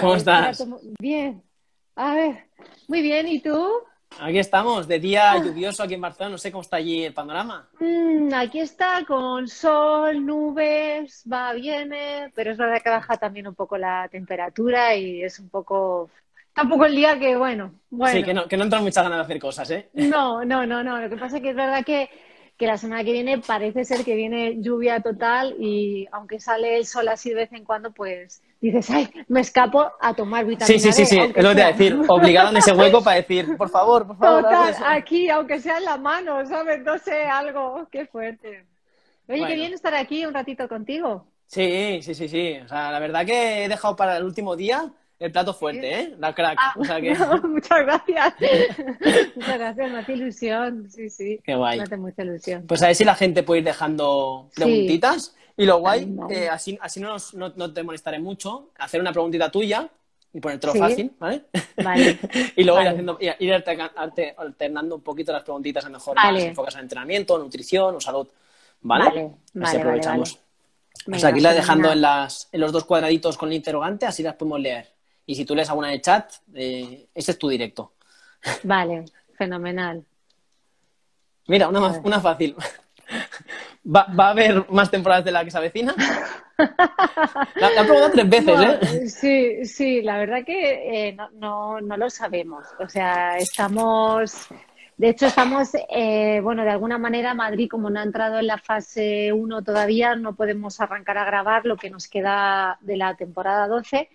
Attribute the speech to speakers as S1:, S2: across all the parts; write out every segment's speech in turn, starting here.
S1: ¿Cómo estás?
S2: Bien. A ver, muy bien. ¿Y tú?
S1: Aquí estamos, de día lluvioso aquí en Barcelona. No sé cómo está allí el panorama.
S2: Mm, aquí está con sol, nubes, va, viene, pero es verdad que baja también un poco la temperatura y es un poco. Tampoco el día que, bueno, bueno.
S1: Sí, que no, que no entran muchas ganas de hacer cosas, ¿eh?
S2: No, no, no, no. Lo que pasa es que es verdad que que la semana que viene parece ser que viene lluvia total y aunque sale el sol así de vez en cuando, pues dices, ay, me escapo a tomar vitamina
S1: Sí, sí, sí, sí, es lo que te a decir, obligado en ese hueco para decir, por favor, por favor.
S2: Total, aquí, aunque sea en la mano, ¿sabes? No sé, algo, qué fuerte. Oye, qué bien estar aquí un ratito contigo.
S1: Sí, sí, sí, sí. O sea, la verdad que he dejado para el último día el plato fuerte, ¿eh? La crack.
S2: Ah,
S1: o sea que...
S2: muchas gracias. muchas gracias, me hace ilusión. Sí, sí.
S1: Qué guay.
S2: Me hace mucha ilusión.
S1: Pues a ver si la gente puede ir dejando preguntitas. Y lo guay, eh, así, así no, no, te molestaré mucho, hacer una preguntita tuya y ponértelo fácil, ¿vale?
S2: Vale.
S1: y luego ir, haciendo, ir alternando un poquito las preguntitas a lo mejor más enfocadas en entrenamiento, nutrición o salud. ¿Vale?
S2: Vale,
S1: así aprovechamos. Pues aquí la dejando en, las, en los dos cuadraditos con el interrogante, así las podemos leer. Y si tú lees alguna de chat, eh, ese es tu directo.
S2: Vale, fenomenal.
S1: Mira, una, más, una fácil. ¿Va, ¿Va, a haber más temporadas de la que se avecina? La, he preguntado tres veces, ¿eh?
S2: Sí, sí, la verdad que eh, no, no, no, lo sabemos. O sea, estamos. De hecho, estamos, eh, bueno, de alguna manera Madrid, como no ha entrado en la fase 1 todavía, no podemos arrancar a grabar lo que nos queda de la temporada 12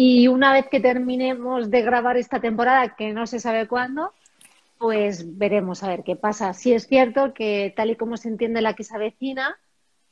S2: y una vez que terminemos de grabar esta temporada, que no se sabe cuándo, pues veremos a ver qué pasa. Si es cierto que tal y como se entiende la que se avecina,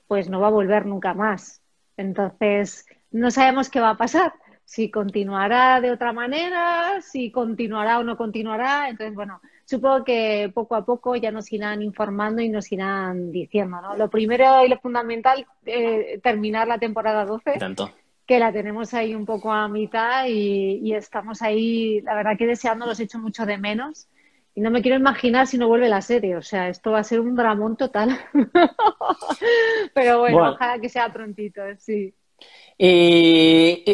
S2: pues no va a volver nunca más. Entonces, no sabemos qué va a pasar. Si continuará de otra manera, si continuará o no continuará. Entonces, bueno, supongo que poco a poco ya nos irán informando y nos irán diciendo, ¿no? Lo primero y lo fundamental, eh, terminar la temporada 12.
S1: Tanto
S2: que la tenemos ahí un poco a mitad y, estamos ahí, la verdad que deseando, los hecho mucho de menos. Y no me quiero imaginar si no vuelve la serie. O sea, esto va a ser un dramón total. Pero bueno, ojalá que sea prontito, sí.
S1: Y,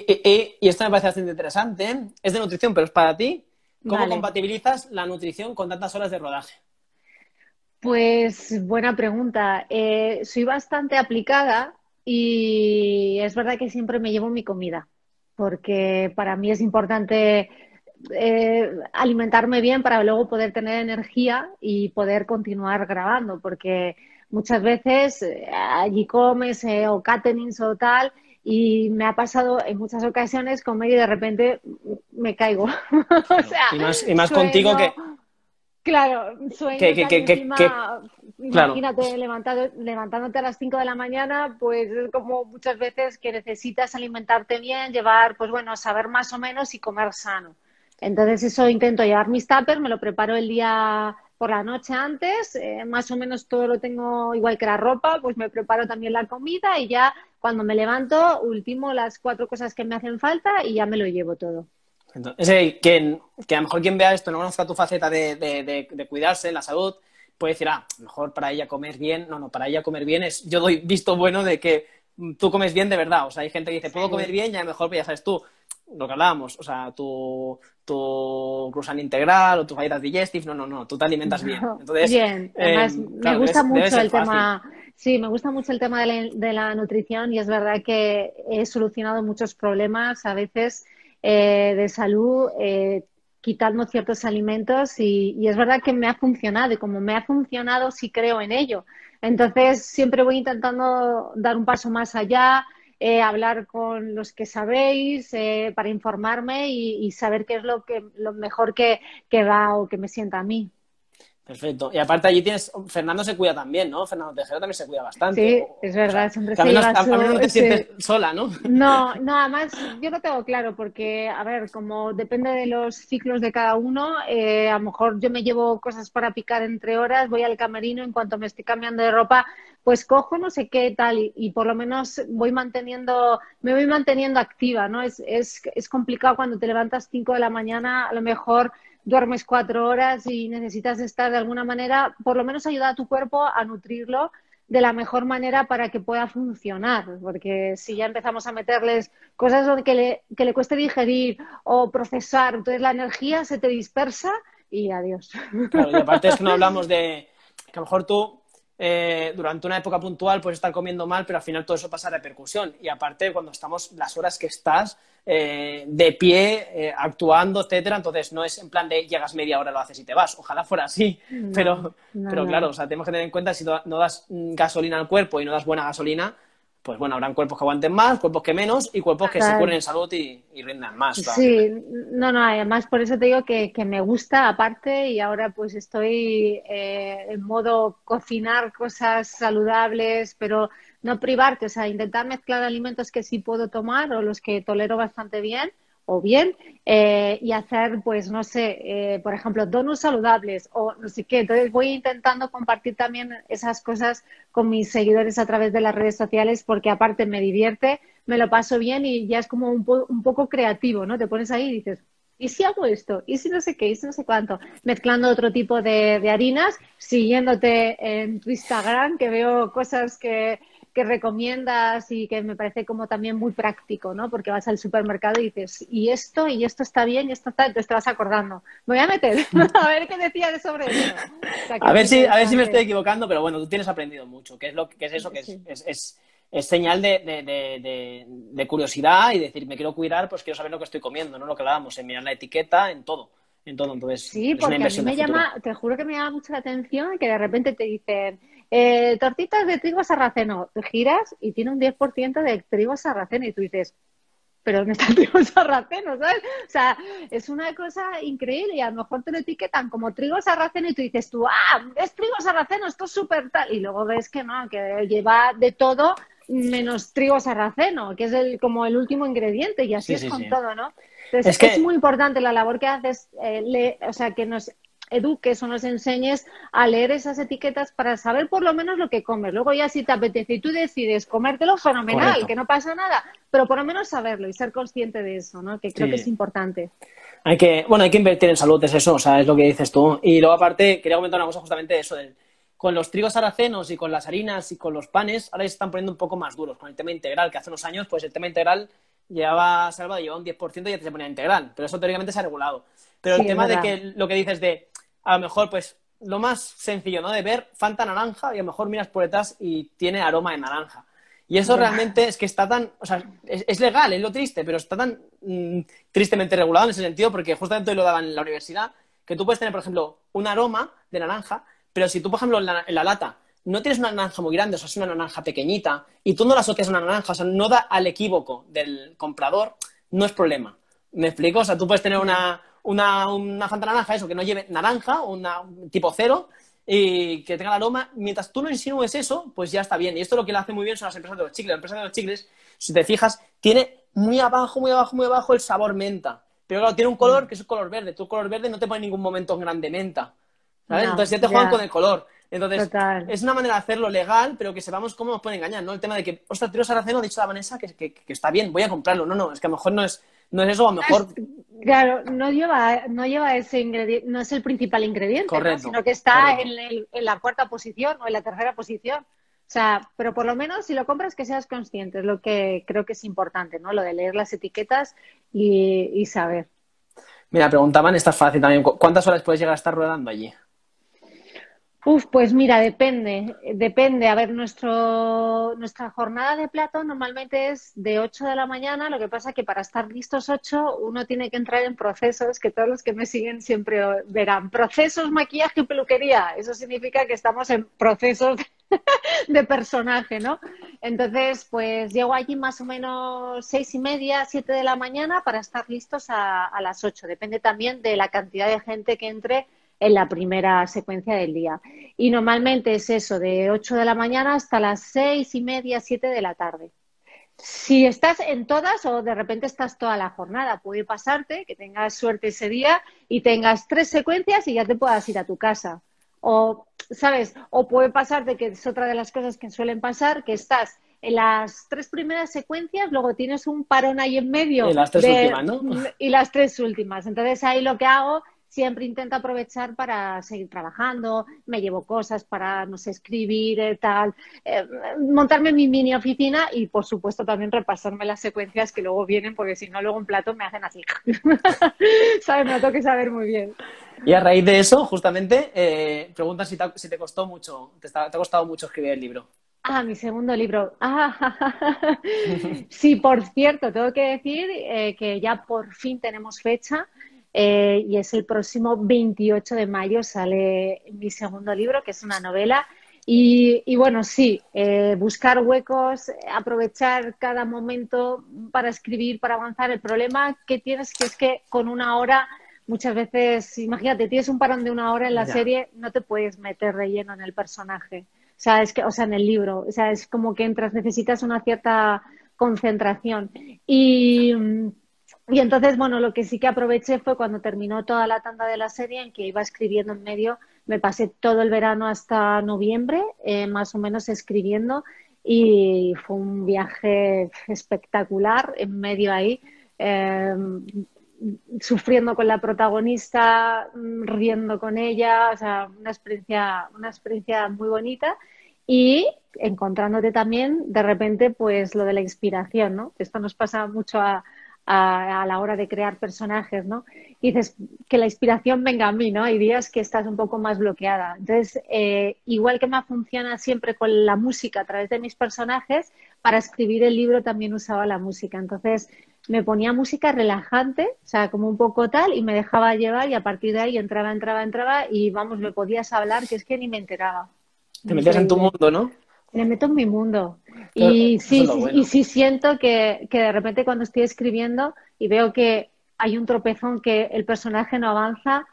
S1: y, esto me parece bastante interesante. Es de nutrición, pero es para ti. ¿Cómo compatibilizas la nutrición con tantas horas de rodaje?
S2: Pues buena pregunta. Eh, soy bastante aplicada y es verdad que siempre me llevo mi comida, porque para mí es importante eh, alimentarme bien para luego poder tener energía y poder continuar grabando, porque muchas veces eh, allí comes eh, o caterings o tal y me ha pasado en muchas ocasiones comer y de repente me caigo. o sea,
S1: y más, y más contigo que
S2: Claro, sueño que, imagínate levantándote a las 5 de la mañana, pues es como muchas veces que necesitas alimentarte bien, llevar, pues bueno, saber más o menos y comer sano. Entonces eso intento llevar mis tuppers, me lo preparo el día por la noche antes, eh, más o menos todo lo tengo igual que la ropa, pues me preparo también la comida y ya cuando me levanto, ultimo las cuatro cosas que me hacen falta y ya me lo llevo todo.
S1: Entonces, que, que a lo mejor quien vea esto no conozca tu faceta de, de, cuidarse, la salud, puede decir, ah, mejor para ella comer bien. No, no, para ella comer bien es, yo doy visto bueno de que tú comes bien de verdad. O sea, hay gente que dice, puedo comer bien, ya mejor, pues ya sabes tú, lo que hablábamos, o sea, tu, tu cruzan integral o tus galletas digestive, no, no, no, tú te alimentas bien. Entonces,
S2: bien, además em, me gusta mucho el tema. Sí, me gusta mucho el tema de la, de la nutrición y es verdad que he solucionado muchos problemas a veces eh, de salud eh, quitando ciertos alimentos y, es verdad que me ha funcionado y como me ha funcionado sí creo en ello. Entonces siempre voy intentando dar un paso más allá, eh, hablar con los que sabéis para informarme y, saber qué es lo, que, lo mejor que, que va o que me sienta a mí.
S1: Perfecto. Y aparte allí tienes, Fernando se cuida también, ¿no? Fernando Tejero también se cuida bastante.
S2: Sí, es verdad, siempre se
S1: lleva no te sientes sola, ¿no?
S2: No, no, además yo lo tengo claro porque, a ver, como depende de los ciclos de cada uno, eh, a lo mejor yo me llevo cosas para picar entre horas, voy al camerino, en cuanto me estoy cambiando de ropa, pues cojo no sé qué tal y, y por lo menos voy manteniendo, me voy manteniendo activa, ¿no? Es, es, es complicado cuando te levantas 5 de la mañana, a lo mejor duermes cuatro horas y necesitas estar de alguna manera, por lo menos ayudar a tu cuerpo a nutrirlo de la mejor manera para que pueda funcionar, porque si ya empezamos a meterles cosas que le, que le cueste digerir o procesar, entonces la energía se te dispersa y adiós.
S1: Claro, y aparte es que no hablamos de que a lo mejor tú eh, durante una época puntual puedes estar comiendo mal, pero al final todo eso pasa a repercusión. Y aparte, cuando estamos, las horas que estás eh, de pie, eh, actuando, etcétera, entonces no es en plan de llegas media hora, lo haces y te vas. Ojalá fuera así, pero, pero claro, o sea, tenemos que tener en cuenta si no das gasolina al cuerpo y no das buena gasolina, pues bueno, habrán cuerpos que aguanten más, cuerpos que menos y cuerpos que se curen en salud y, y rindan más.
S2: Sí, no, no, además por eso te digo que, me gusta aparte y ahora pues estoy eh, en modo cocinar cosas saludables, pero no privarte, o sea, intentar mezclar alimentos que sí puedo tomar o los que tolero bastante bien o bien eh, y hacer, pues, no sé, eh, por ejemplo, donuts saludables o no sé qué. Entonces voy intentando compartir también esas cosas con mis seguidores a través de las redes sociales porque aparte me divierte, me lo paso bien y ya es como un, un poco creativo, ¿no? Te pones ahí y dices, ¿y si hago esto? ¿Y si no sé qué? ¿Y si no sé cuánto? Mezclando otro tipo de harinas, siguiéndote en tu Instagram, que veo cosas que que recomiendas y que me parece como también muy práctico, ¿no? Porque vas al supermercado y dices, y esto, y esto está bien, y esto está, entonces te vas acordando. Me voy a meter, a ver qué decías sobre eso.
S1: a, ver si, a ver si me estoy equivocando, pero bueno, tú tienes aprendido mucho, ¿qué es, lo, que es eso? que es, es, es, señal de, de, de, curiosidad y decir, me quiero cuidar, pues quiero saber lo que estoy comiendo, ¿no? Lo que hablábamos, en mirar la etiqueta, en todo. En todo, entonces.
S2: Sí, porque a mí me llama, te juro que me llama mucho la atención que de repente te dicen, eh, tortitas de trigo sarraceno, giras y tiene un 10% de trigo sarraceno y tú dices, pero ¿dónde está el trigo sarraceno? ¿sabes? O sea, es una cosa increíble y a lo mejor te lo etiquetan como trigo sarraceno y tú dices tú, ah, es trigo sarraceno, esto es súper tal. Y luego ves que no, que lleva de todo menos trigo sarraceno, que es el, como el último ingrediente y así es con todo, ¿no? Entonces, es, es, muy importante la labor que haces, eh, o sea, que nos eduques o nos enseñes a leer esas etiquetas para saber por lo menos lo que comes. Luego ya si te apetece y tú decides comértelo, fenomenal, que no pasa nada, pero por lo menos saberlo y ser consciente de eso, ¿no? Que creo que es importante.
S1: Hay que, bueno, hay que invertir en salud, es eso, o sea, es lo que dices tú. Y luego aparte, quería comentar una cosa justamente de eso, con los trigos saracenos y con las harinas y con los panes, ahora se están poniendo un poco más duros con el tema integral, que hace unos años, pues el tema integral llevaba salvado, llevaba un 10% y ya se ponía integral, pero eso teóricamente se ha regulado. Pero el tema de que lo que dices de a lo mejor, pues, lo más sencillo, ¿no? De ver Fanta naranja y a lo mejor miras por detrás y tiene aroma de naranja. Y eso realmente es que está tan, o sea, es, legal, es lo triste, pero está tan mm, tristemente regulado en ese sentido porque justamente hoy lo daban en la universidad, que tú puedes tener, por ejemplo, un aroma de naranja, pero si tú, por ejemplo, en la, lata no tienes una naranja muy grande, o sea, es una naranja pequeñita, y tú no la asocias a una naranja, o sea, no da al equívoco del comprador, no es problema. ¿Me explico? O sea, tú puedes tener una, una, una Fanta naranja, eso, que no lleve naranja, una tipo cero, y que tenga el aroma. Mientras tú no insinúes eso, pues ya está bien. Y esto lo que le hace muy bien son las empresas de los chicles. La empresa de los chicles, si te fijas, tiene muy abajo, muy abajo, muy abajo el sabor menta. Pero claro, tiene un color que es un color verde. Tu color verde no te pone en ningún momento en grande menta. ¿sabes? Entonces ya te juegan con el color. Entonces, es una manera de hacerlo legal, pero que sepamos cómo nos pueden engañar, ¿no? El tema de que, ostras, tiro sarraceno, ha dicho la Vanessa que, que, está bien, voy a comprarlo. No, no, es que a lo mejor no es, no es eso, a lo mejor...
S2: Claro, no lleva, no lleva ese ingrediente, no es el principal ingrediente, sino que está en, la cuarta posición o en la tercera posición. O sea, pero por lo menos si lo compras que seas consciente, es lo que creo que es importante, ¿no? Lo de leer las etiquetas y, y saber.
S1: Mira, preguntaban, esta es fácil también, ¿cuántas horas puedes llegar a estar rodando allí?
S2: Uf, pues mira, depende, depende. A ver, nuestro, nuestra jornada de plato normalmente es de 8 de la mañana, lo que pasa que para estar listos 8 uno tiene que entrar en procesos que todos los que me siguen siempre verán. Procesos, maquillaje y peluquería. Eso significa que estamos en procesos de personaje, ¿no? Entonces, pues llego allí más o menos seis y media, siete de la mañana para estar listos a, a las 8. Depende también de la cantidad de gente que entre en la primera secuencia del día. Y normalmente es eso, de 8 de la mañana hasta las seis y media, 7 de la tarde. Si estás en todas o de repente estás toda la jornada, puede pasarte que tengas suerte ese día y tengas tres secuencias y ya te puedas ir a tu casa. O, ¿sabes? O puede pasarte que es otra de las cosas que suelen pasar, que estás en las tres primeras secuencias, luego tienes un parón ahí en medio.
S1: Y las tres últimas, ¿no?
S2: Y las tres últimas. Entonces ahí lo que hago siempre intento aprovechar para seguir trabajando, me llevo cosas para, no sé, escribir, eh, tal, eh, montarme mi mini oficina y, por supuesto, también repasarme las secuencias que luego vienen, porque si no, luego en plato me hacen así. ¿Sabes? Me lo tengo que saber muy bien.
S1: Y a raíz de eso, justamente, eh, preguntan si te, costó mucho, te, te ha costado mucho escribir el libro.
S2: Ah, mi segundo libro. Ah, sí, por cierto, tengo que decir que ya por fin tenemos fecha. Eh, y es el próximo 28 de mayo sale mi segundo libro, que es una novela. Y, bueno, sí, eh, buscar huecos, aprovechar cada momento para escribir, para avanzar. El problema que tienes que es que con una hora, muchas veces, imagínate, tienes un parón de una hora en la serie, no te puedes meter relleno en el personaje. O sea, es que, o sea, en el libro. O sea, es como que entras, necesitas una cierta concentración. Y y entonces, bueno, lo que sí que aproveché fue cuando terminó toda la tanda de la serie, en que iba escribiendo en medio, me pasé todo el verano hasta noviembre, eh, más o menos escribiendo, y fue un viaje espectacular en medio ahí, eh, sufriendo con la protagonista, riendo con ella, o sea, una experiencia, una experiencia muy bonita y encontrándote también de repente pues lo de la inspiración, ¿no? Esto nos pasa mucho a, a, la hora de crear personajes, ¿no? Y dices que la inspiración venga a mí, ¿no? Hay días que estás un poco más bloqueada. Entonces, eh, igual que me funciona siempre con la música a través de mis personajes, para escribir el libro también usaba la música. Entonces, me ponía música relajante, o sea, como un poco tal, y me dejaba llevar y a partir de ahí entraba, entraba, entraba y vamos, me podías hablar que es que ni me enteraba.
S1: Te metías en tu mundo, ¿no?
S2: Me meto en mi mundo. Y sí, y sí siento que, que de repente cuando estoy escribiendo y veo que hay un tropezón que el personaje no avanza,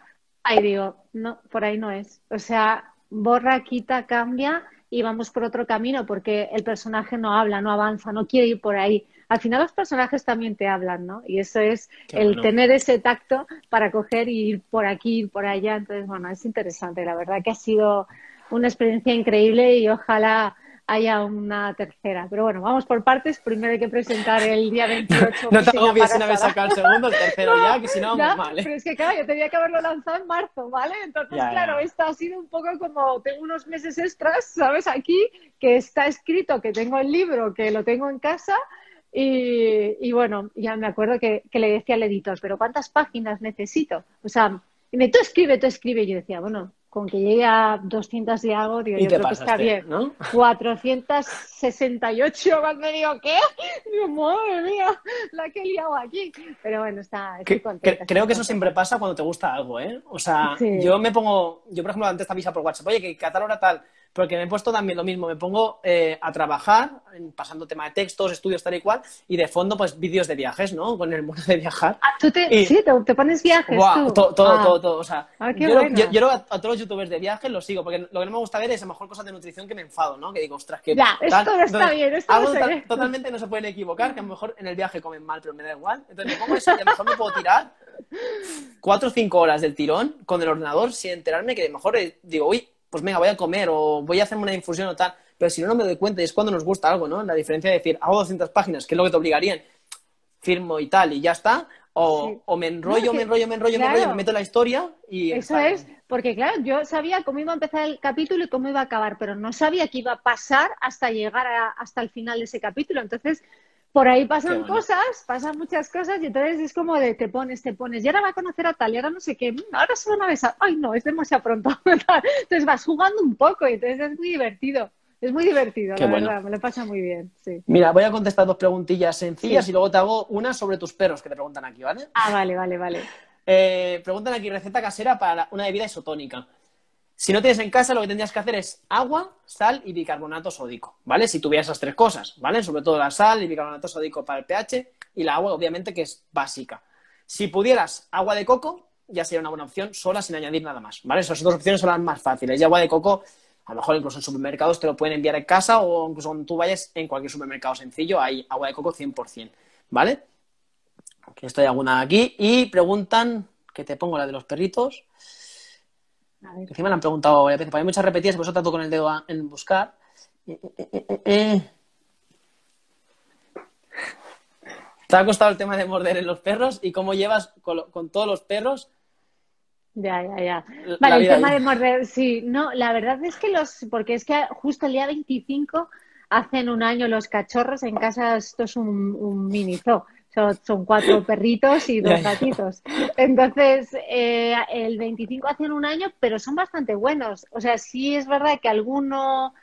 S2: ahí digo, no, por ahí no es. O sea, borra, quita, cambia y vamos por otro camino porque el personaje no habla, no avanza, no quiere ir por ahí. Al final los personajes también te hablan, ¿no? Y eso es el tener ese tacto para coger y ir por aquí, ir por allá. Entonces, bueno, es interesante. La verdad que ha sido una experiencia increíble y ojalá haya una tercera. Pero bueno, vamos por partes. Primero hay que presentar el día 28.
S1: no te agobies una vez sacar el segundo, el tercero ya, que si no vamos mal. ¿eh?
S2: Pero es que claro, yo tenía que haberlo lanzado en marzo, ¿vale? Entonces, claro, esto ha sido un poco como, tengo unos meses extras, ¿sabes? Aquí, que está escrito, que tengo el libro, que lo tengo en casa. Y, y bueno, ya me acuerdo que, que, le decía al editor, pero ¿cuántas páginas necesito? O sea, y me, tú escribe, tú escribe. Y yo decía, bueno, con que llegue a 200 y algo, digo, yo creo que está bien. ¿no? 468, cuando digo, ¿qué? Digo, madre mía, la que he liado aquí. Pero bueno, está, estoy contenta.
S1: Creo que eso siempre pasa cuando te gusta algo, ¿eh? O sea, yo me pongo, yo por ejemplo, antes te avisa por WhatsApp, oye, que tal hora tal, porque me he puesto también lo mismo, me pongo eh, a trabajar, pasando tema de textos, estudios tal y cual, y de fondo, pues vídeos de viajes, ¿no? Con el mono de viajar.
S2: Ah, ¿tú te, sí, te, pones viajes tú?
S1: todo, todo, ah. todo, O sea, ah, yo, yo, a, todos los youtubers de viajes los sigo, porque lo que no me gusta ver es a lo mejor cosas de nutrición que me enfado, ¿no? Que digo, ostras, que...
S2: Ya, esto no está bien, esto
S1: algo totalmente no se pueden equivocar, que a lo mejor en el viaje comen mal, pero me da igual. Entonces me pongo eso y a lo mejor me puedo tirar cuatro o cinco horas del tirón con el ordenador sin enterarme que a lo mejor eh, digo, uy, pues venga, voy a comer o voy a hacerme una infusión o tal. Pero si no, no me doy cuenta y es cuando nos gusta algo, ¿no? La diferencia de decir, hago 200 páginas, que es lo que te obligarían, firmo y tal y ya está. O, o me enrollo, me enrollo, me enrollo, me enrollo, me meto en la historia y...
S2: Eso es, porque claro, yo sabía cómo iba a empezar el capítulo y cómo iba a acabar, pero no sabía qué iba a pasar hasta llegar hasta el final de ese capítulo. Entonces, por ahí pasan cosas, pasan muchas cosas y entonces es como de te pones, te pones, y ahora va a conocer a tal, y ahora no sé qué, mm, ahora se van a besar, ay no, es demasiado pronto. entonces vas jugando un poco y entonces es muy divertido. Es muy divertido, la verdad, me lo pasa muy bien. Sí.
S1: Mira, voy a contestar dos preguntillas sencillas y luego te hago una sobre tus perros que te preguntan aquí, ¿vale?
S2: Ah, vale, vale, vale.
S1: Eh, preguntan aquí receta casera para una bebida isotónica. Si no tienes en casa, lo que tendrías que hacer es agua, sal y bicarbonato sódico, ¿vale? Si tuvieras esas tres cosas, ¿vale? Sobre todo la sal y bicarbonato sódico para el pH y la agua, obviamente, que es básica. Si pudieras agua de coco, ya sería una buena opción sola sin añadir nada más, ¿vale? Esas dos opciones son las más fáciles. Y agua de coco, a lo mejor incluso en supermercados te lo pueden enviar en casa o incluso cuando tú vayas en cualquier supermercado sencillo hay agua de coco 100%, ¿vale? Aquí estoy alguna aquí y preguntan, que te pongo la de los perritos. Encima le han preguntado varias veces, hay muchas repetidas, por eso trato con el dedo en buscar. Eh, eh, eh, ¿Te ha costado el tema de morder en los perros y cómo llevas con, todos los perros?
S2: Ya, ya, ya. Vale, el tema de morder, sí. No, la verdad es que los, porque es que justo el día 25 hacen un año los cachorros en casa, esto es un, un mini zoo. Son, cuatro perritos y dos gatitos. Entonces, eh, el 25 hacen un año, pero son bastante buenos. O sea, sí es verdad que alguno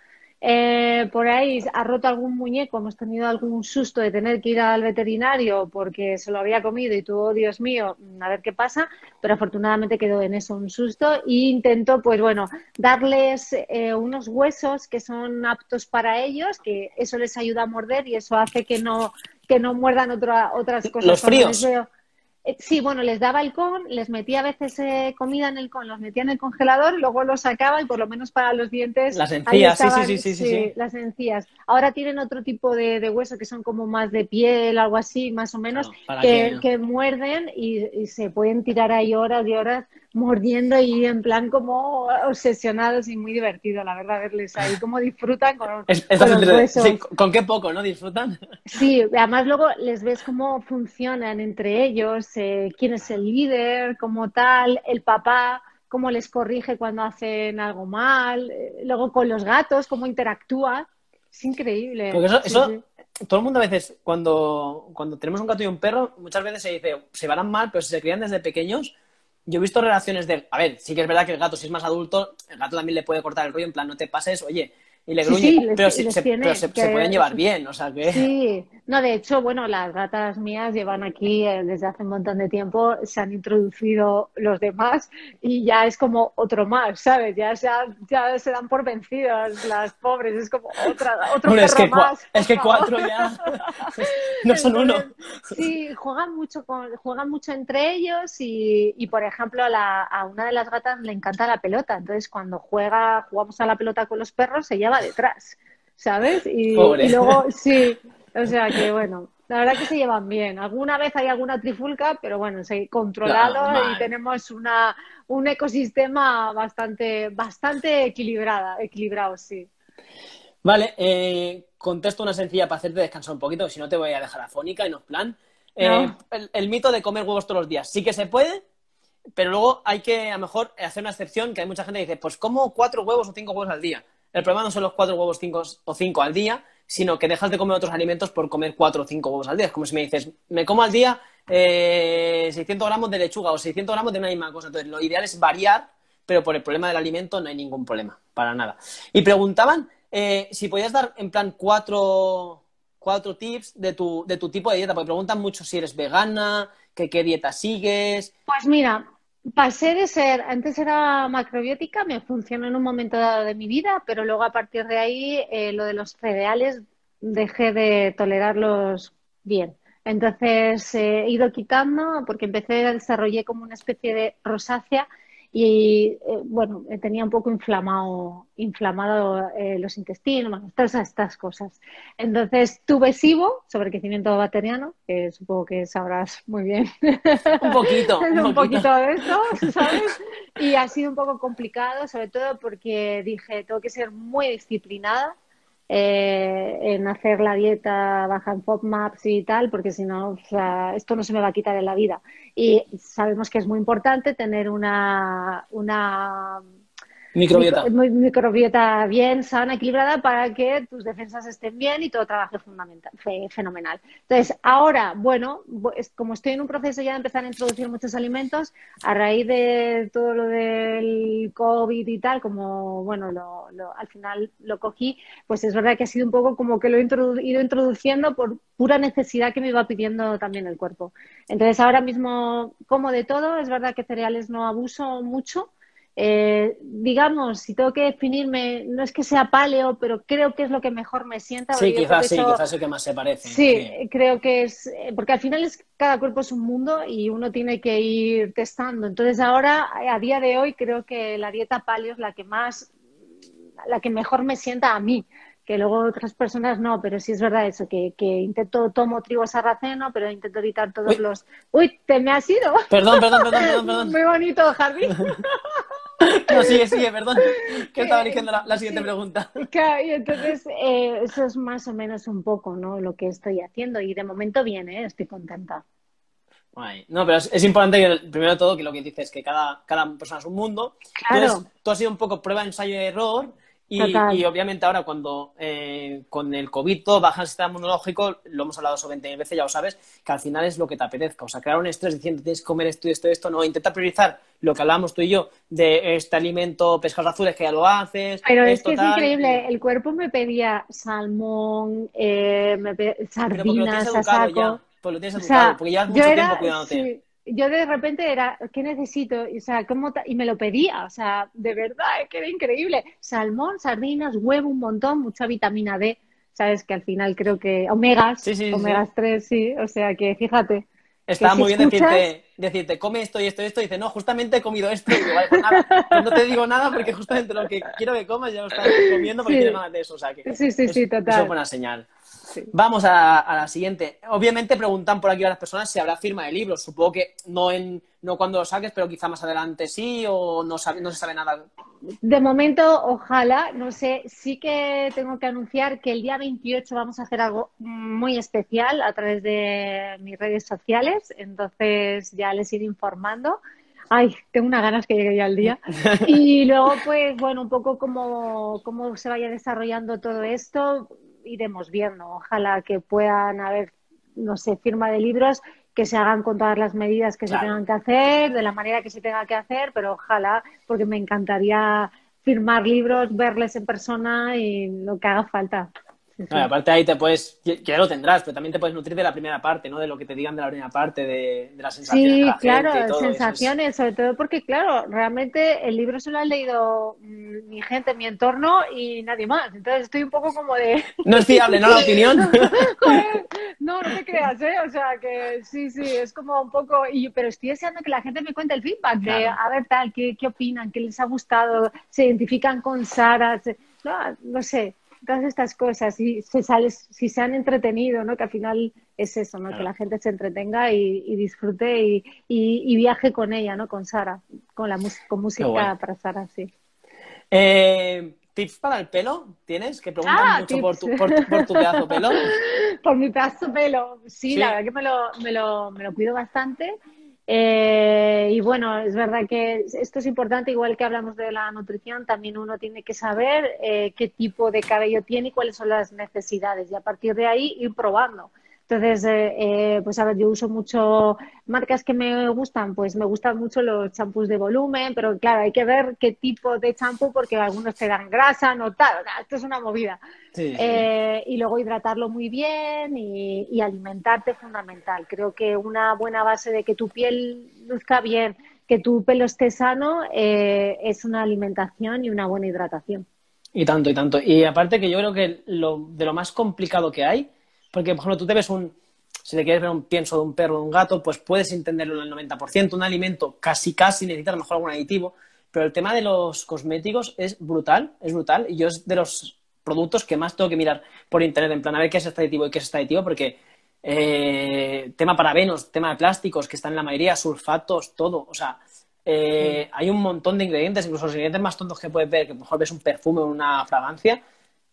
S2: eh, por ahí ha roto algún muñeco, hemos tenido algún susto de tener que ir al veterinario porque se lo había comido y tú, oh, Dios mío, a ver qué pasa, pero afortunadamente quedó en eso un susto e intento, pues bueno, darles eh, unos huesos que son aptos para ellos, que eso les ayuda a morder y eso hace que no que no muerdan otra, otras cosas.
S1: Los fríos.
S2: Eh, sí, bueno, les daba el con, les metía a veces eh, comida en el con, los metía en el congelador, luego los sacaba y por lo menos para los dientes.
S1: Las encías, sí, sí, sí, sí,
S2: Las encías. Ahora tienen otro tipo de, hueso que son como más de piel, algo así, más o menos, que, muerden y, se pueden tirar ahí horas y horas mordiendo y en plan como obsesionados y muy divertido, la verdad, verles ahí cómo disfrutan con, los huesos.
S1: con qué poco, ¿no? Disfrutan.
S2: Sí, además luego les ves cómo funcionan entre ellos quién es el líder como tal, el papá, cómo les corrige cuando hacen algo mal, eh, luego con los gatos, cómo interactúa. Es increíble.
S1: eso, todo el mundo a veces, cuando, cuando tenemos un gato y un perro, muchas veces se dice, se van mal, pero si se crían desde pequeños, yo he visto relaciones de, a ver, sí que es verdad que el gato si es más adulto, el gato también le puede cortar el rollo, en plan, no te pases, oye, y le gruñe, pero, se, pueden llevar bien, o sea que...
S2: Sí, no, de hecho, bueno, las gatas mías llevan aquí eh, desde hace un montón de tiempo, se han introducido los demás y ya es como otro más, ¿sabes? Ya, se, ya se dan por vencidas las pobres, es como otra, otro perro
S1: es que,
S2: más.
S1: Es que cuatro ya no son uno.
S2: Sí, juegan mucho, con, juegan mucho entre ellos y, y por ejemplo, a, la, a una de las gatas le encanta la pelota, entonces cuando juega, jugamos a la pelota con los perros, se lleva detrás, ¿sabes? Y, luego, sí, o sea que bueno, la verdad que se llevan bien. Alguna vez hay alguna trifulca, pero bueno, se controlado y tenemos una, un ecosistema bastante, bastante equilibrada, equilibrado, sí.
S1: Vale, eh, contesto una sencilla para hacerte descansar un poquito, si no te voy a dejar afónica y no plan. Eh, el, el, mito de comer huevos todos los días, sí que se puede, pero luego hay que a lo mejor hacer una excepción, que hay mucha gente que dice, pues como cuatro huevos o cinco huevos al día. El problema no son los cuatro huevos cinco, o cinco al día, sino que dejas de comer otros alimentos por comer cuatro o cinco huevos al día. Es como si me dices, me como al día eh, 600 gramos de lechuga o 600 gramos de una misma cosa. Entonces, lo ideal es variar, pero por el problema del alimento no hay ningún problema, para nada. Y preguntaban eh, si podías dar en plan cuatro, cuatro tips de tu, de tu tipo de dieta, porque preguntan mucho si eres vegana, qué dieta sigues.
S2: Pues mira, Pasé de ser, antes era macrobiótica, me funcionó en un momento dado de mi vida, pero luego a partir de ahí eh, lo de los cereales dejé de tolerarlos bien. Entonces eh, he ido quitando porque empecé, desarrollé como una especie de rosácea y eh, bueno, tenía un poco inflamado, inflamado eh, los intestinos, todas estas cosas. Entonces tuve SIBO, sobre crecimiento bacteriano, que supongo que sabrás muy bien.
S1: Un poquito.
S2: un, poquito. de esto, ¿sabes? Y ha sido un poco complicado, sobre todo porque dije, tengo que ser muy disciplinada eh, en hacer la dieta baja en FODMAPs y tal, porque si no, esto no se me va a quitar en la vida. Y sabemos que es muy importante tener una, una Microbiota. bien, sana, equilibrada para que tus defensas estén bien y todo trabaje fundamental, fenomenal. Entonces, ahora, bueno, como estoy en un proceso ya de empezar a introducir muchos alimentos, a raíz de todo lo del COVID y tal, como, bueno, lo, al final lo cogí, pues es verdad que ha sido un poco como que lo he ido introduciendo por pura necesidad que me iba pidiendo también el cuerpo. Entonces, ahora mismo como de todo, es verdad que cereales no abuso mucho, eh, digamos, si tengo que definirme, no es que sea paleo, pero creo que es lo que mejor me sienta.
S1: Sí, quizás sí, quizás es el que más se parece.
S2: Sí, creo que es, eh, porque al final es cada cuerpo es un mundo y uno tiene que ir testando. Entonces ahora, a día de hoy, creo que la dieta paleo es la que más, la que mejor me sienta a mí que luego otras personas no, pero sí es verdad eso, que, que intento, tomo trigo sarraceno, pero intento evitar todos los... ¡Uy, te me has ido!
S1: Perdón, perdón, perdón, perdón.
S2: Muy bonito, jardín.
S1: No, sigue, sigue, perdón. Que estaba eligiendo la, siguiente pregunta.
S2: Claro, y entonces eh, eso es más o menos un poco, ¿no? Lo que estoy haciendo y de momento viene, ¿eh? estoy contenta.
S1: No, pero es, importante que, primero de todo, que lo que dices es que cada, cada persona es un mundo. Claro. tú has sido un poco prueba, ensayo y error y, obviamente ahora cuando eh, con el COVID todo baja el sistema inmunológico, lo hemos hablado sobre 20 veces, ya lo sabes, que al final es lo que te apetezca. O sea, crear un estrés diciendo tienes que comer esto y esto y esto, no, intenta priorizar lo que hablábamos tú y yo de este alimento, pescados azules, que ya lo haces.
S2: Pero es que es increíble, el cuerpo me pedía salmón, eh, me sardinas, a saco.
S1: pues lo tienes educado, porque llevas mucho tiempo cuidándote
S2: yo de repente era, ¿qué necesito? O sea, ¿cómo y me lo pedía, o sea, de verdad, es que era increíble. Salmón, sardinas, huevo, un montón, mucha vitamina D, ¿sabes? Que al final creo que omegas, omegas 3, sí, o sea, que fíjate.
S1: Está muy bien decirte, decirte, come esto y esto y esto, y dice, no, justamente he comido esto, y digo, vale, pues nada, pues no te digo nada porque justamente lo que quiero que comas ya lo estás comiendo porque quiero nada de eso, o sea, que
S2: sí, sí, sí, total.
S1: Es buena señal. Vamos a, la siguiente. Obviamente preguntan por aquí a las personas si habrá firma de libros. Supongo que no en no cuando lo saques, pero quizá más adelante sí o no, no se sabe nada.
S2: De momento, ojalá, no sé, sí que tengo que anunciar que el día 28 vamos a hacer algo muy especial a través de mis redes sociales, entonces ya les iré informando. Ay, tengo unas ganas que llegue ya el día. Y luego, pues, bueno, un poco como cómo se vaya desarrollando todo esto iremos viendo. Ojalá que puedan haber, no sé, firma de libros que se hagan con todas las medidas que se tengan que hacer, de la manera que se tenga que hacer, pero ojalá, porque me encantaría firmar libros, verles en persona y lo que haga falta
S1: aparte ahí te puedes, ya lo tendrás, pero también te puedes nutrir de la primera parte, ¿no? De lo que te digan de la primera parte, de, las sensaciones. Sí, de la
S2: claro,
S1: gente
S2: sensaciones, sobre todo porque, claro, realmente el libro solo ha leído mm, mi gente, mi entorno y nadie más. Entonces estoy un poco como de.
S1: No es fiable, ¿no? La opinión.
S2: no, no te creas, ¿eh? O sea, que sí, sí, es como un poco. Y, pero estoy deseando que la gente me cuente el feedback de, a ver, tal, qué, qué opinan, qué les ha gustado, se identifican con Sara, no, no sé todas estas cosas y se sale, si se han entretenido, ¿no? Que al final es eso, ¿no? Que la gente se entretenga y, disfrute y, y, viaje con ella, ¿no? Con Sara, con la con música para Sara, sí.
S1: Eh, ¿Tips para el pelo? ¿Tienes? Que preguntan ah, mucho por tu, por, tu, pedazo pelo.
S2: por mi pedazo pelo. Sí, la verdad que me lo, me lo, me lo cuido bastante. Eh, y bueno, es verdad que esto es importante, igual que hablamos de la nutrición, también uno tiene que saber eh, qué tipo de cabello tiene y cuáles son las necesidades y a partir de ahí ir probando. Entonces, eh, eh, pues a ver, yo uso mucho marcas que me gustan, pues me gustan mucho los champús de volumen, pero claro, hay que ver qué tipo de champú porque algunos te dan grasa, no tal, esto es una movida. Eh, y luego hidratarlo muy bien y, y, alimentarte fundamental. Creo que una buena base de que tu piel luzca bien, que tu pelo esté sano, es una alimentación y una buena hidratación.
S1: Y tanto, y tanto. Y aparte que yo creo que lo, de lo más complicado que hay porque, por ejemplo, tú te ves un, si le quieres ver un pienso de un perro o de un gato, pues puedes entenderlo en el 90%. Un alimento casi, casi necesita a lo mejor algún aditivo. Pero el tema de los cosméticos es brutal, es brutal. Y yo es de los productos que más tengo que mirar por internet, en plan, a ver qué es este aditivo y qué es este aditivo, porque eh, tema parabenos, tema de plásticos, que están en la mayoría, sulfatos, todo. O sea, eh, hay un montón de ingredientes, incluso los ingredientes más tontos que puedes ver, que a lo mejor ves un perfume o una fragancia,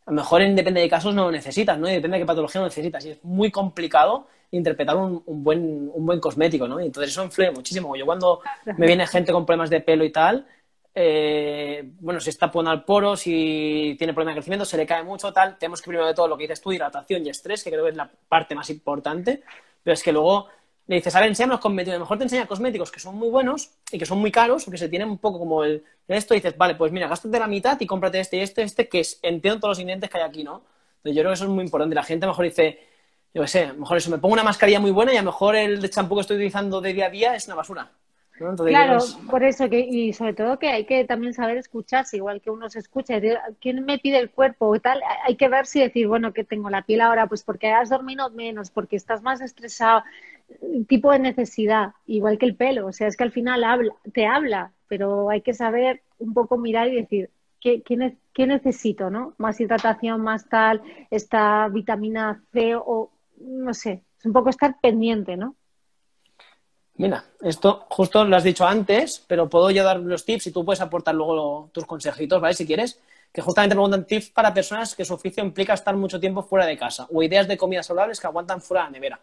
S1: a lo mejor en depende de casos no lo necesitas, ¿no? Y depende de qué patología lo necesitas. Y es muy complicado interpretar un, buen, un buen cosmético, ¿no? Y entonces eso influye muchísimo. Yo cuando me viene gente con problemas de pelo y tal, eh, bueno, si está poniendo al poro, si tiene problemas de crecimiento, se le cae mucho, tal, tenemos que primero de todo lo que dices tú, hidratación y estrés, que creo que es la parte más importante, pero es que luego le dices, a ver, enséñanos cosméticos. A lo mejor te enseña cosméticos que son muy buenos y que son muy caros o que se tienen un poco como el esto y dices, vale, pues mira, gástate la mitad y cómprate este y este, este, que es, entiendo todos los ingredientes que hay aquí, ¿no? Entonces, yo creo que eso es muy importante. La gente a lo mejor dice, yo qué sé, a lo mejor eso, me pongo una mascarilla muy buena y a lo mejor el champú que estoy utilizando de día a día es una basura.
S2: claro, por eso que, y sobre todo que hay que también saber escucharse, igual que uno se escucha, ¿quién me pide el cuerpo y tal? Hay que ver si decir, bueno, que tengo la piel ahora, pues porque has dormido menos, porque estás más estresado, tipo de necesidad, igual que el pelo, o sea, es que al final habla, te habla, pero hay que saber un poco mirar y decir, ¿qué, qué, necesito, no? Más hidratación, más tal, esta vitamina C o no sé, es un poco estar pendiente, ¿no?
S1: Mira, esto justo lo has dicho antes, pero puedo ya dar los tips y tú puedes aportar luego tus consejitos, ¿vale? Si quieres, que justamente preguntan tips para personas que su oficio implica estar mucho tiempo fuera de casa o ideas de comidas saludables que aguantan fuera de la nevera.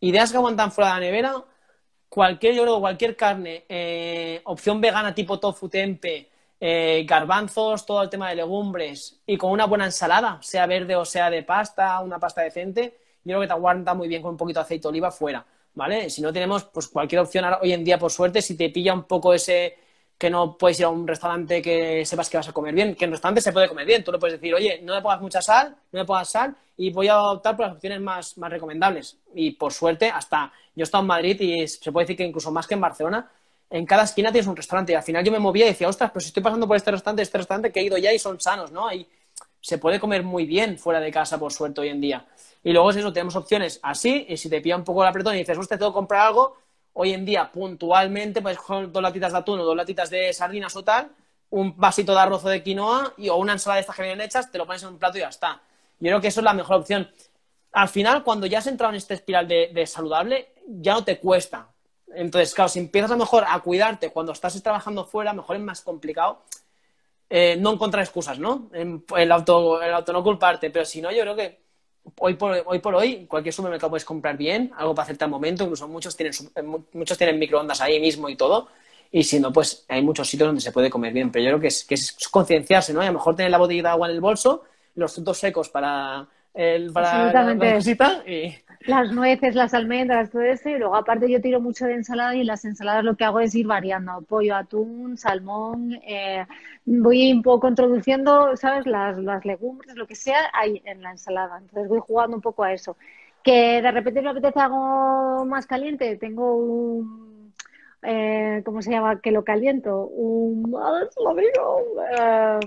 S1: Ideas que aguantan fuera de la nevera, cualquier, yo creo, cualquier carne, eh, opción vegana tipo tofu, tempe, eh, garbanzos, todo el tema de legumbres y con una buena ensalada, sea verde o sea de pasta, una pasta decente, yo creo que te aguanta muy bien con un poquito de aceite de oliva fuera. ¿vale? Si no tenemos, pues cualquier opción hoy en día, por suerte, si te pilla un poco ese que no puedes ir a un restaurante que sepas que vas a comer bien, que en restaurante se puede comer bien, tú le puedes decir, oye, no me pongas mucha sal, no me pongas sal y voy a optar por las opciones más, más recomendables. Y por suerte, hasta yo he estado en Madrid y se puede decir que incluso más que en Barcelona, en cada esquina tienes un restaurante y al final yo me movía y decía, ostras, pues estoy pasando por este restaurante, este restaurante que he ido ya y son sanos, ¿no? Y se puede comer muy bien fuera de casa, por suerte, hoy en día. Y luego es eso, tenemos opciones así, y si te pilla un poco el apretón y dices, usted tengo que comprar algo, hoy en día puntualmente puedes coger dos latitas de atún o dos latitas de sardinas o tal, un vasito de arroz o de quinoa y, o una ensalada de estas que vienen hechas, te lo pones en un plato y ya está. Yo creo que eso es la mejor opción. Al final, cuando ya has entrado en esta espiral de, saludable, ya no te cuesta. Entonces, claro, si empiezas a mejor a cuidarte cuando estás trabajando fuera, mejor es más complicado eh, no encontrar excusas, ¿no? El auto, el auto no culparte, pero si no, yo creo que hoy por, hoy por hoy, cualquier supermercado puedes comprar bien, algo para hacerte al momento, incluso muchos tienen, eh, muchos tienen microondas ahí mismo y todo, y si no, pues hay muchos sitios donde se puede comer bien, pero yo creo que es, que es concienciarse, ¿no? Y a lo mejor tener la botella de agua en el bolso, los frutos secos para, el, para la,
S2: la y las nueces, las almendras, todo eso. Y luego, aparte, yo tiro mucho de ensalada y las ensaladas lo que hago es ir variando: pollo, atún, salmón. Eh, voy un poco introduciendo, ¿sabes? Las, las legumbres, lo que sea, ahí en la ensalada. Entonces, voy jugando un poco a eso. Que de repente me apetece algo más caliente, tengo un. Eh, ¿Cómo se llama? Que lo caliento. Un. lo digo. Eh,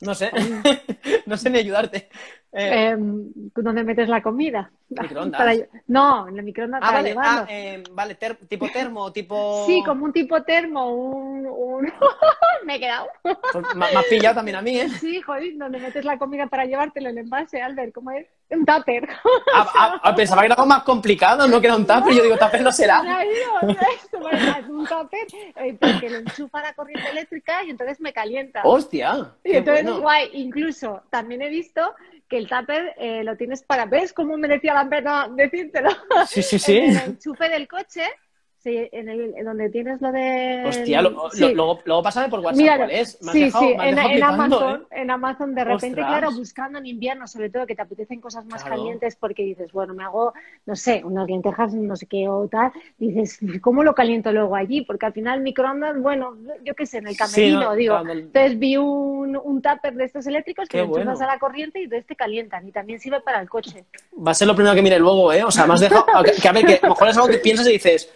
S1: no sé, no sé ni ayudarte.
S2: Eh, em, ¿Dónde metes la comida?
S1: ¿Microondas?
S2: No, en el microondas
S1: ah, vale, ah, em, vale tipo termo, tipo...
S2: Sí, como un tipo termo, un... me he quedado.
S1: Pues me, has pillado también a mí, ¿eh?
S2: Sí, joder, donde metes la comida para llevártelo en el envase, Albert, ¿cómo es? Un tupper.
S1: Ah, ah, pensaba que era algo más complicado, no que era un tupper. Yo digo, tupper no será.
S2: un tupper eh, porque lo enchufa la corriente eléctrica y entonces me calienta.
S1: ¡Hostia!
S2: Y entonces, guay, incluso también he visto que el tupper eh, lo tienes para... ¿Ves cómo merecía la pena decírtelo?
S1: Sí, sí, sí.
S2: el enchufe del coche Sí, en, el, en donde tienes lo de.
S1: Hostia, lo, luego, luego pásame por WhatsApp, ¿cuál es?
S2: sí, sí, en, Amazon, ¿eh? en Amazon, de repente, claro, buscando en invierno, sobre todo que te apetecen cosas más calientes, porque dices, bueno, me hago, no sé, unas lentejas, no sé qué o tal, dices, ¿cómo lo caliento luego allí? Porque al final, microondas, bueno, yo qué sé, en el camerino, digo. Entonces vi un, un tupper de estos eléctricos que lo a la corriente y entonces te calientan, y también sirve para el coche.
S1: Va a ser lo primero que mire luego, ¿eh? O sea, más dejado. que, a ver, que a lo mejor es algo que piensas y dices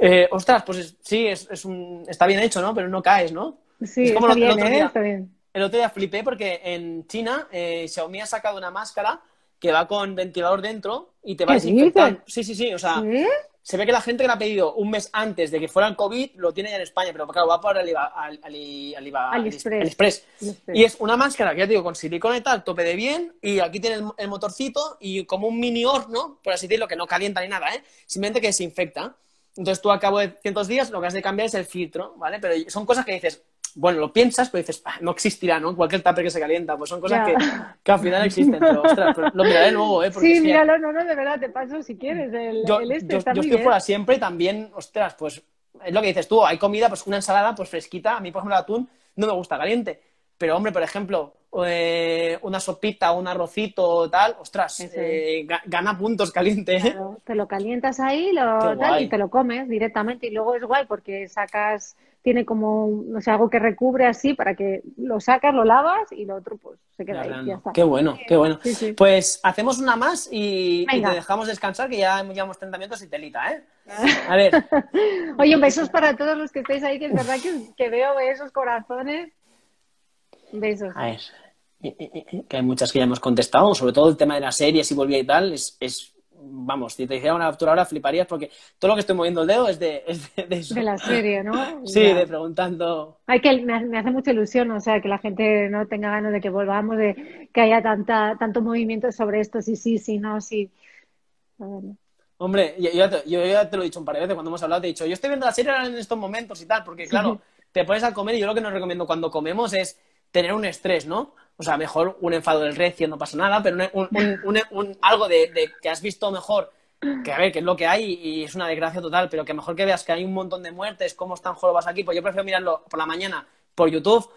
S1: eh, ostras, pues sí, es, un, está bien hecho, ¿no? Pero no caes, ¿no?
S2: Sí, es como está, bien, el otro ¿eh? día, está bien.
S1: El otro día flipé porque en China eh, Xiaomi ha sacado una máscara que va con ventilador dentro y te va a desinfectar. Sí, sí, sí, o sea, se ve que la gente que la ha pedido un mes antes de que fuera el COVID lo tiene ya en España, pero claro, va por el
S2: AliExpress.
S1: Y es una máscara que ya te digo, con silicona y tal, tope de bien, y aquí tiene el, motorcito y como un mini horno, por así decirlo, que no calienta ni nada, ¿eh? Simplemente que desinfecta. Entonces tú a cabo de cientos días lo que has de cambiar es el filtro, ¿vale? Pero son cosas que dices, bueno, lo piensas, pero dices, ah, no existirá, ¿no? Cualquier tupper que se calienta, pues son cosas que, que, al final existen. Pero, ostras, lo miraré luego, ¿eh?
S2: sí, míralo, no, no, de verdad, te paso si quieres. El,
S1: yo,
S2: este
S1: yo,
S2: está
S1: yo estoy fuera siempre y también, ostras, pues es lo que dices tú, hay comida, pues una ensalada, pues fresquita. A mí, por ejemplo, el atún no me gusta caliente. Pero, hombre, por ejemplo, eh, una sopita, un arrocito, tal, ostras, eh, gana puntos caliente. ¿eh?
S2: te lo calientas ahí lo, tal, y te lo comes directamente. Y luego es guay porque sacas, tiene como, no sé, algo que recubre así para que lo sacas, lo lavas y lo otro pues se queda ahí. Ya está.
S1: Qué bueno, qué bueno. Pues hacemos una más y, te dejamos descansar que ya llevamos 30 minutos y telita, ¿eh? A ver.
S2: Oye, besos para todos los que estáis ahí, que es verdad que, que veo esos corazones Besos. A ver,
S1: que hay muchas que ya hemos contestado, sobre todo el tema de las series y volvía y tal, es, es vamos, si te hiciera una captura ahora fliparías porque todo lo que estoy moviendo el dedo es de, es de, eso.
S2: De la serie, ¿no?
S1: sí, de preguntando.
S2: Hay que, me, hace mucha ilusión, o sea, que la gente no tenga ganas de que volvamos, de que haya tanta, tanto movimiento sobre esto, sí, sí, sí, no, sí.
S1: Hombre, yo, yo, ya te lo he dicho un par de veces cuando hemos hablado, te he dicho, yo estoy viendo la serie en estos momentos y tal, porque claro, te pones a comer y yo lo que nos recomiendo cuando comemos es tener un estrés, ¿no? O sea, mejor un enfado del recio, no pasa nada, pero un, algo de, que has visto mejor, que a ver, que es lo que hay y es una desgracia total, pero que mejor que veas que hay un montón de muertes, cómo están jorobas aquí, pues yo prefiero mirarlo por la mañana por YouTube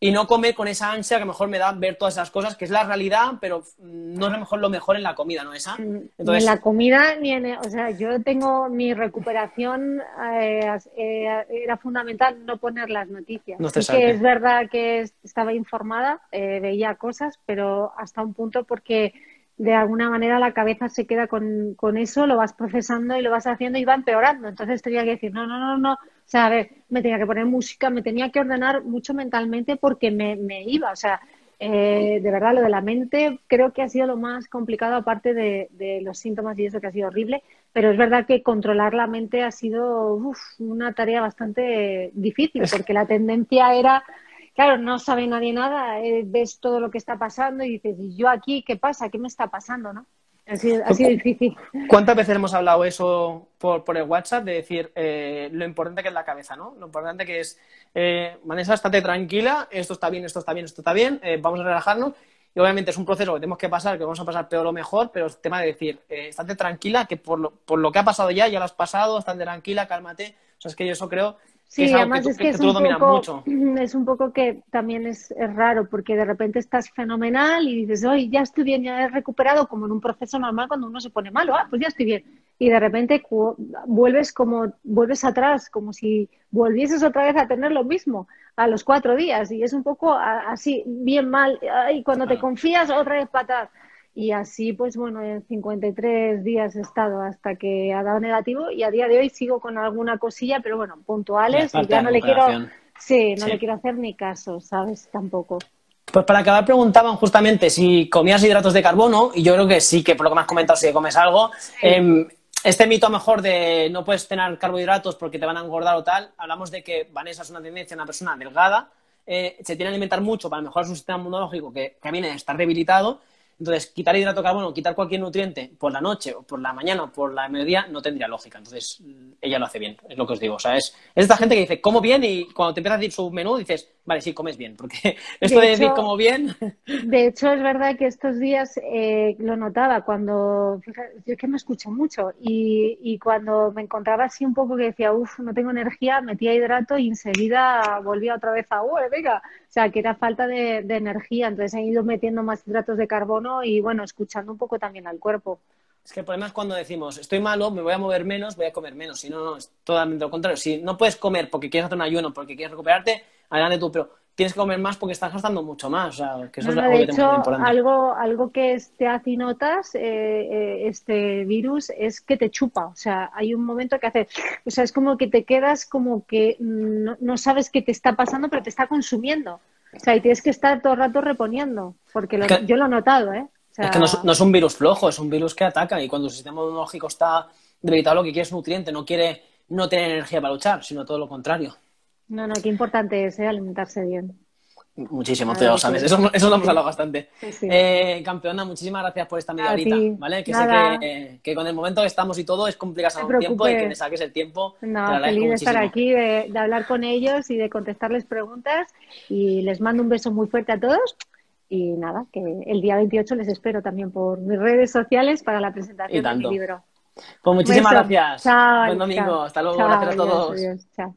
S1: y no comer con esa ansia que mejor me da ver todas esas cosas, que es la realidad, pero no es lo mejor lo mejor en la comida, ¿no? Esa.
S2: Mm, ni en la comida, ni en. O sea, yo tengo mi recuperación, eh, eh, era fundamental no poner las noticias. No que es verdad que estaba informada, eh, veía cosas, pero hasta un punto porque de alguna manera la cabeza se queda con, con eso, lo vas procesando y lo vas haciendo y va empeorando. Entonces tenía que decir, no, no, no, no o sea, a ver, me tenía que poner música, me tenía que ordenar mucho mentalmente porque me, iba. O sea, eh, de verdad, lo de la mente creo que ha sido lo más complicado, aparte de, los síntomas y eso que ha sido horrible. Pero es verdad que controlar la mente ha sido una tarea bastante difícil, porque la tendencia era, claro, no sabe nadie nada, eh, ves todo lo que está pasando y dices, ¿y yo aquí qué pasa? ¿Qué me está pasando? ¿no? Ha sido, difícil.
S1: ¿Cuántas veces hemos hablado eso por, por el WhatsApp de decir eh, lo importante que es la cabeza, ¿no? Lo importante que es, eh, Vanessa, estate tranquila, esto está bien, esto está bien, esto está bien, eh, vamos a relajarnos. Y obviamente es un proceso que tenemos que pasar, que vamos a pasar peor o mejor, pero es tema de decir, estate tranquila, que por lo, por lo que ha pasado ya, ya lo has pasado, estate tranquila, cálmate. O sea, es que yo eso creo
S2: Sí, además es que, es, un poco, es un poco que también es, raro porque de repente estás fenomenal y dices, hoy ya estoy bien, ya he recuperado como en un proceso normal cuando uno se pone malo, ah, pues ya estoy bien. Y de repente vuelves como, vuelves atrás, como si volvieses otra vez a tener lo mismo a los cuatro días y es un poco así, bien mal, y cuando te confías otra vez para atrás. Y así, pues bueno, en 53 días he estado hasta que ha dado negativo y a día de hoy sigo con alguna cosilla, pero bueno, puntuales y ya no le quiero, sí, no le quiero hacer ni caso, ¿sabes? Tampoco.
S1: Pues para acabar preguntaban justamente si comías hidratos de carbono y yo creo que sí, que por lo que me has comentado, si comes algo. Em, este mito a mejor de no puedes tener carbohidratos porque te van a engordar o tal, hablamos de que Vanessa es una tendencia, una persona delgada, eh, se tiene que alimentar mucho para mejorar su sistema inmunológico que, que viene a estar debilitado entonces, quitar hidrato de carbono, quitar cualquier nutriente por la noche o por la mañana o por la mediodía no tendría lógica. Entonces, ella lo hace bien, es lo que os digo. O sea, es, esta gente que dice, como bien y cuando te empiezas a decir su menú dices, vale, sí, comes bien. Porque esto de, decir como bien.
S2: De hecho, es verdad que estos días eh, lo notaba cuando, fíjate, yo es que me escucho mucho y, y cuando me encontraba así un poco que decía, uff, no tengo energía, metía hidrato y enseguida volvía otra vez a, uy, venga. O sea, que era falta de, de energía. Entonces he ido metiendo más hidratos de carbono y bueno, escuchando un poco también al cuerpo.
S1: Es que el problema es cuando decimos, estoy malo, me voy a mover menos, voy a comer menos. Si no, no, es totalmente lo contrario. Si no puedes comer porque quieres hacer un ayuno, porque quieres recuperarte, adelante tú, pero tienes que comer más porque estás gastando mucho más. O sea, que eso es algo
S2: de hecho, algo, algo que te hace y notas eh, eh, este virus es que te chupa. O sea, hay un momento que hace, o sea, es como que te quedas como que no, no sabes qué te está pasando, pero te está consumiendo. O sea, y tienes que estar todo el rato reponiendo, porque yo lo he notado, ¿eh?
S1: es que no es, un virus flojo, es un virus que ataca y cuando el sistema inmunológico está debilitado lo que quiere es nutriente, no quiere no tener energía para luchar, sino todo lo contrario.
S2: No, no, qué importante es ¿eh? alimentarse bien.
S1: Muchísimo, te lo sabes. Eso, eso lo hemos hablado bastante. Eh, campeona, muchísimas gracias por esta media horita, ¿vale? Que sé que, que, con el momento que estamos y todo es complicado un tiempo y que me saques el tiempo.
S2: No, feliz de estar aquí, de, hablar con ellos y de contestarles preguntas. Y les mando un beso muy fuerte a todos. Y nada, que el día 28 les espero también por mis redes sociales para la presentación de mi libro.
S1: Pues muchísimas gracias. Chao, Buen domingo. Hasta luego. gracias a todos. Chao.